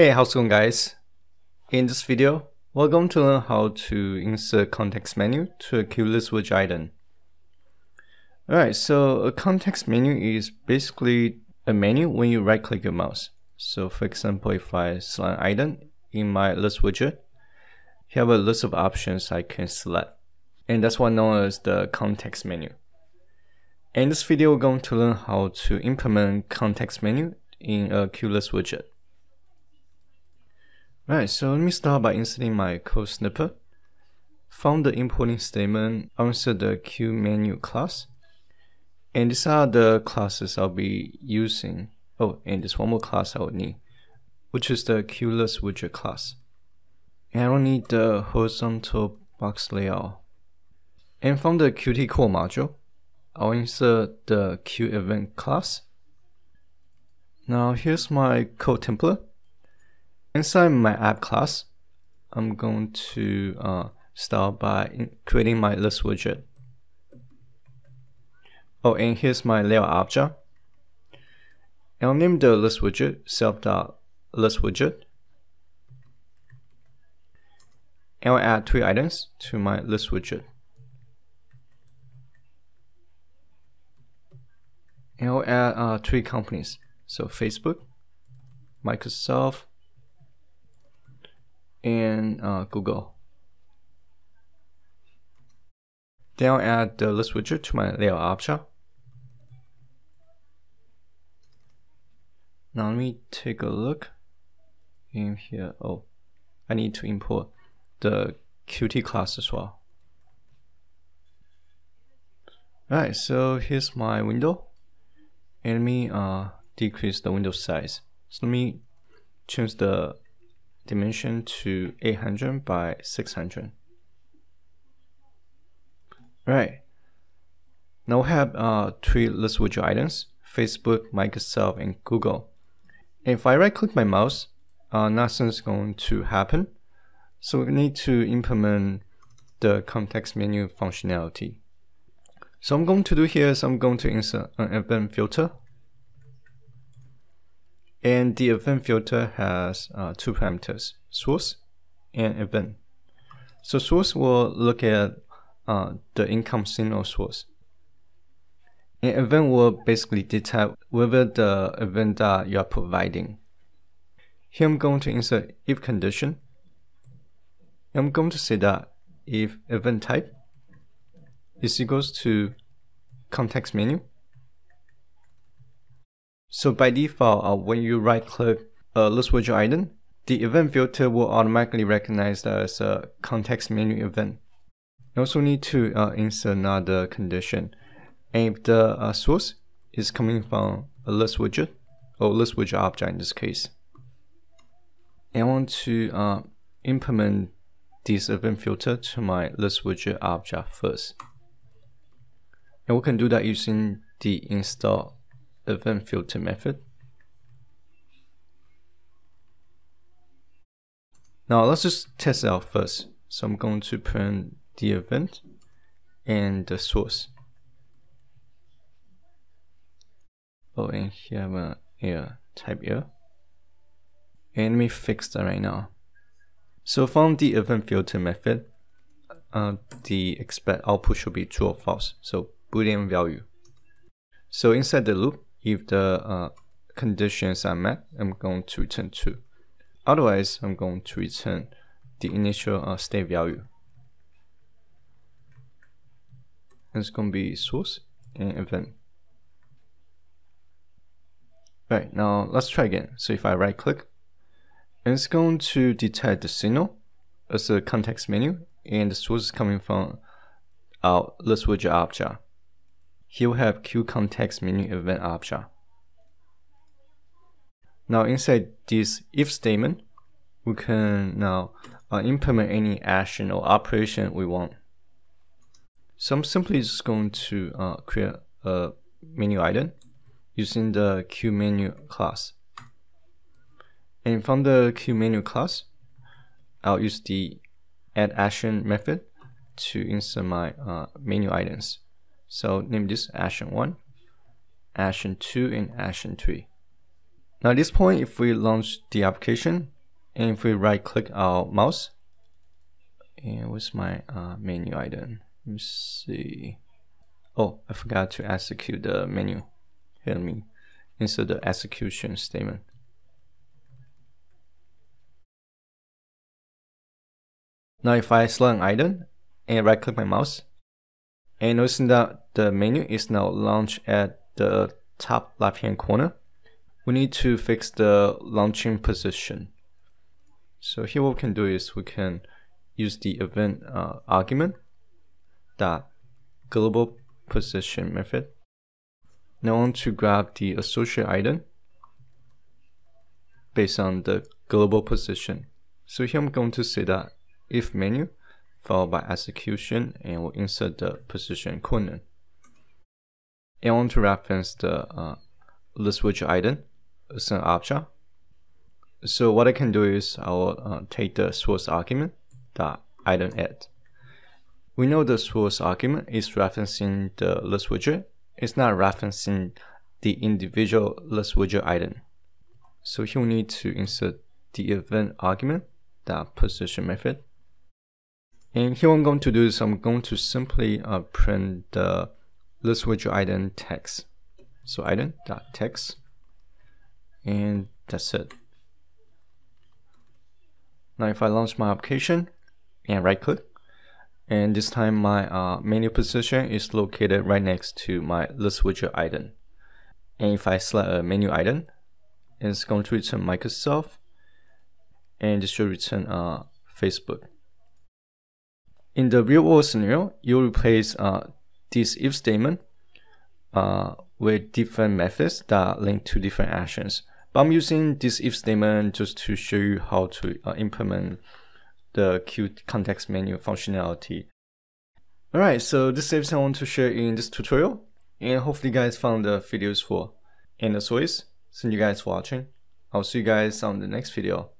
Hey, how's it going guys? In this video, we're going to learn how to insert context menu to a QListWidget item. Alright, so a context menu is basically a menu when you right click your mouse. So for example, if I select an item in my list widget, you have a list of options I can select. And that's what known as the context menu. In this video, we're going to learn how to implement context menu in a QListWidget. Right, so let me start by inserting my code snippet. From the importing statement, I'll insert the Q menu class. And these are the classes I'll be using. Oh, and there's one more class I will need, which is the QListWidget class. And I will need the horizontal box layout. And from the Qt core module, I'll insert the QEvent class. Now here's my code template. Inside my app class, I'm going to uh, start by creating my list widget. Oh, and here's my layout object. I'll name the list widget self.list widget. And I'll add three items to my list widget. And I'll add uh, three companies. So Facebook, Microsoft, and uh, Google. Then I'll add the list widget to my layout object. Now let me take a look in here. Oh, I need to import the Qt class as well. Alright, so here's my window. And let me uh, decrease the window size. So let me change the dimension to 800 by 600. Right. Now we have uh, three list widget items, Facebook, Microsoft, and Google. If I right click my mouse, uh, nothing's going to happen. So we need to implement the context menu functionality. So I'm going to do here is I'm going to insert an event filter and the event filter has uh, two parameters, source and event. So source will look at uh, the income signal source. And event will basically detect whether the event that you are providing. Here I'm going to insert if condition. I'm going to say that if event type is equals to context menu so by default, uh, when you right click a list widget item, the event filter will automatically recognize that as a context menu event. You also need to uh, insert another condition. And if the uh, source is coming from a list widget, or list widget object in this case, I want to uh, implement this event filter to my list widget object first. And we can do that using the install event filter method. Now let's just test it out first. So I'm going to print the event and the source. Oh, and here I'm a error, type error. And let me fix that right now. So from the event filter method, uh, the expect output should be true or false. So boolean value. So inside the loop, if the uh, conditions are met, I'm going to return 2. Otherwise, I'm going to return the initial uh, state value. It's going to be source and event. Right, now let's try again. So if I right click, it's going to detect the signal as a context menu and the source is coming from our list widget object he will have Q context menu event object. Now inside this if statement, we can now uh, implement any action or operation we want. So I'm simply just going to uh, create a menu item using the Q menu class. And from the Q menu class, I'll use the add action method to insert my uh, menu items. So name this action 1, action 2, and action 3. Now at this point, if we launch the application and if we right click our mouse, and what's my uh, menu item? Let me see. Oh, I forgot to execute the menu. Here, me insert the execution statement. Now if I select an item and right click my mouse, and noticing that the menu is now launched at the top left hand corner, we need to fix the launching position. So here what we can do is we can use the event uh, argument that global position method. Now I want to grab the associate item based on the global position. So here I'm going to say that if menu followed by execution and we'll insert the position coordinate. And I want to reference the uh, list widget item as an. So what I can do is I will uh, take the source argument dot itemAt. We know the source argument is referencing the list widget. It's not referencing the individual list widget item. So here we need to insert the event argument that position method and here I'm going to do is I'm going to simply uh, print the list widget item text. So item dot text, and that's it. Now if I launch my application and right click, and this time my uh, menu position is located right next to my list widget item. And if I select a menu item, it's going to return Microsoft, and this should return uh, Facebook. In the real world scenario, you replace uh, this if statement uh, with different methods that link to different actions. But I'm using this if statement just to show you how to uh, implement the Qt context menu functionality. Alright, so this is I want to share in this tutorial. And hopefully you guys found the video useful. And as always, thank you guys for watching. I'll see you guys on the next video.